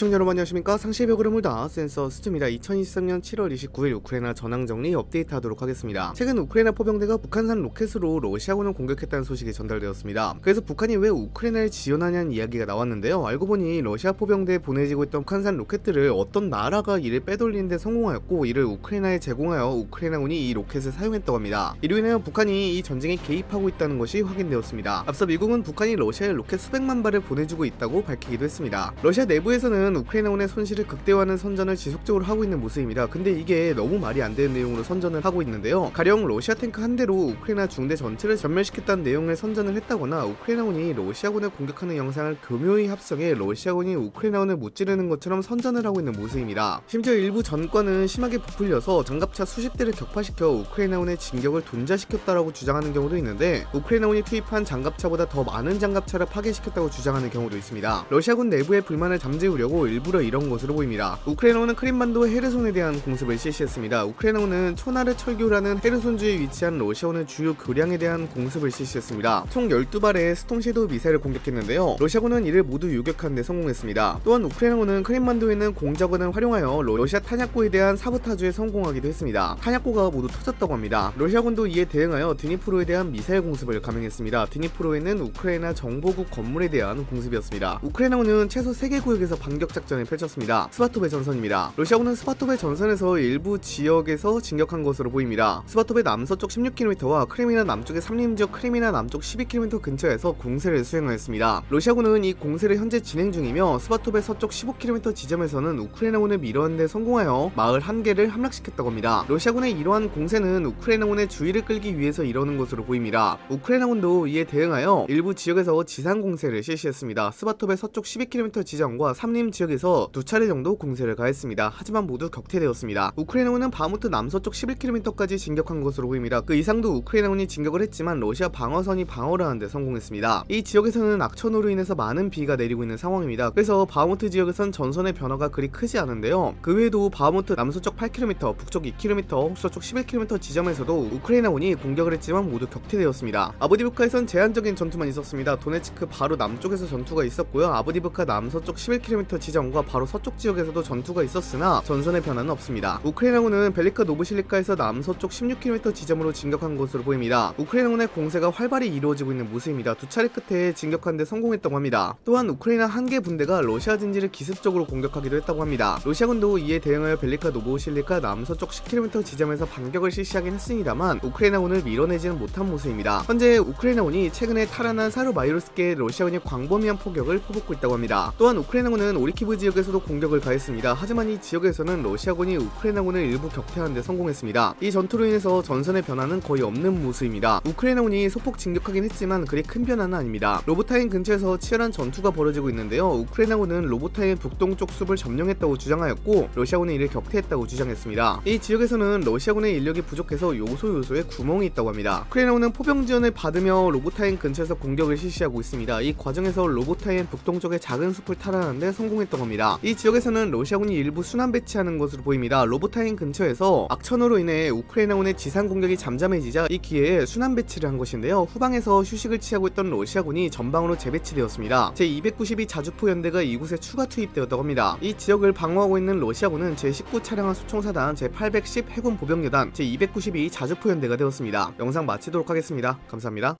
시청자 여러분 안녕하십니까? 상식의 벽을 허물다 센서 스트입니다. 2023년 7월 29일 우크라이나 전황 정리 업데이트 하도록 하겠습니다. 최근 우크라이나 포병대가 북한산 로켓으로 러시아군을 공격했다는 소식이 전달되었습니다. 그래서 북한이 왜 우크라이나를 지원하냐는 이야기가 나왔는데요. 알고 보니 러시아 포병대에 보내지고 있던 북한산 로켓들을 어떤 나라가 이를 빼돌리는데 성공하였고 이를 우크라이나에 제공하여 우크라이나군이 이 로켓을 사용했다고 합니다. 이로 인하여 북한이 이 전쟁에 개입하고 있다는 것이 확인되었습니다. 앞서 미국은 북한이 러시아에 로켓 수백만 발을 보내주고 있다고 밝히기도 했습니다. 러시아 내부에서는 우크라이나군의 손실을 극대화하는 선전을 지속적으로 하고 있는 모습입니다. 근데 이게 너무 말이 안 되는 내용으로 선전을 하고 있는데요. 가령 러시아 탱크 한 대로 우크라이나 중대 전체를 전멸시켰다는 내용을 선전을 했다거나 우크라이나군이 러시아군을 공격하는 영상을 교묘히 합성해 러시아군이 우크라이나군을 무찌르는 것처럼 선전을 하고 있는 모습입니다. 심지어 일부 전과는 심하게 부풀려서 장갑차 수십 대를 격파시켜 우크라이나군의 진격을 돈좌시켰다라고 주장하는 경우도 있는데 우크라이나군이 투입한 장갑차보다 더 많은 장갑차를 파괴시켰다고 주장하는 경우도 있습니다. 러시아군 내부의 불만을 잠재우려 하 일부러 이런 것으로 보입니다. 우크라이나군은 크림반도 헤르손에 대한 공습을 실시했습니다. 우크라이나군은 초나르 철교라는 헤르손주에 위치한 러시아군의 주요 교량에 대한 공습을 실시했습니다. 총 12발의 스톰섀도우 미사일을 공격했는데요. 러시아군은 이를 모두 요격하는 데 성공했습니다. 또한 우크라이나군은 크림반도에 있는 공작원을 활용하여 러시아 탄약고에 대한 사보타주에 성공하기도 했습니다. 탄약고가 모두 터졌다고 합니다. 러시아군도 이에 대응하여 드니프로에 대한 미사일 공습을 감행했습니다. 드니프로에는 우크라이나 정보국 건물에 대한 공습이었습니다. 우크라이나군은 최소 3개 구역에서 반격 작전을 펼쳤습니다. 스바토베 전선입니다. 러시아군은 스바토베 전선에서 일부 지역에서 진격한 것으로 보입니다. 스바토베 남서쪽 16km와 크리미나 남쪽의 삼림 지역 크리미나 남쪽 12km 근처에서 공세를 수행하였습니다. 러시아군은 이 공세를 현재 진행 중이며 스바토베 서쪽 15km 지점에서는 우크라이나군을 밀어내는데 성공하여 마을 한 개를 함락시켰다고 합니다. 러시아군의 이러한 공세는 우크라이나군의 주의를 끌기 위해서 이러는 것으로 보입니다. 우크라이나군도 이에 대응하여 일부 지역에서 지상 공세를 실시했습니다. 스바토베 서쪽 12km 지점과 삼림 님 지역에서 두 차례 정도 공세를 가했습니다. 하지만 모두 격퇴되었습니다. 우크라이나군은 바무트 남서쪽 11km까지 진격한 것으로 보입니다. 그 이상도 우크라이나군이 진격을 했지만 러시아 방어선이 방어를 하는데 성공했습니다. 이 지역에서는 악천후로 인해서 많은 비가 내리고 있는 상황입니다. 그래서 바무트 지역에선 전선의 변화가 그리 크지 않은데요. 그 외에도 바무트 남서쪽 8km, 북쪽 2km, 서쪽 11km 지점에서도 우크라이나군이 공격을 했지만 모두 격퇴되었습니다. 아우디이우카에선 제한적인 전투만 있었습니다. 도네츠크 바로 남쪽에서 전투가 있었고요. 아우디이우카 남서쪽 11km 지점과 바로 서쪽 지역에서도 전투가 있었으나 전선의 변화는 없습니다. 우크라이나군은 벨리카 노브실리카에서 남서쪽 16km 지점으로 진격한 것으로 보입니다. 우크라이나군의 공세가 활발히 이루어지고 있는 모습입니다. 두 차례 끝에 진격하는 데 성공했다고 합니다. 또한 우크라이나 한 개 분대가 러시아 진지를 기습적으로 공격하기도 했다고 합니다. 러시아군도 이에 대응하여 벨리카 노브실리카 남서쪽 10km 지점에서 반격을 실시하긴 했습니다만 우크라이나군을 밀어내지는 못한 모습입니다. 현재 우크라이나군이 최근에 탈환한 스타로마이오르스케 러시아군이 광범위한 포격을 퍼붓고 있다고 합니다. 또한 우크라이나군은 오리키브 지역에서도 공격을 가했습니다. 하지만 이 지역에서는 러시아군이 우크라이나군을 일부 격퇴하는 데 성공했습니다. 이 전투로 인해서 전선의 변화는 거의 없는 모습입니다. 우크라이나군이 소폭 진격하긴 했지만 그리 큰 변화는 아닙니다. 로보타인 근처에서 치열한 전투가 벌어지고 있는데요. 우크라이나군은 로보타인 북동쪽 숲을 점령했다고 주장하였고 러시아군은 이를 격퇴했다고 주장했습니다. 이 지역에서는 러시아군의 인력이 부족해서 요소 요소에 구멍이 있다고 합니다. 우크라이나군은 포병 지원을 받으며 로보타인 근처에서 공격을 실시하고 있습니다. 이 과정에서 로보타인 북동쪽의 작은 숲을 탈환하는데 성공 성공했던 겁니다. 이 지역에서는 러시아군이 일부 순환 배치하는 것으로 보입니다. 로보타인 근처에서 악천후로 인해 우크라이나군의 지상 공격이 잠잠해지자 이 기회에 순환 배치를 한 것인데요. 후방에서 휴식을 취하고 있던 러시아군이 전방으로 재배치되었습니다. 제292 자주포 연대가 이곳에 추가 투입되었다고 합니다. 이 지역을 방어하고 있는 러시아군은 제19 차량화 소총사단 제810 해군 보병여단 제292 자주포 연대가 되었습니다. 영상 마치도록 하겠습니다. 감사합니다.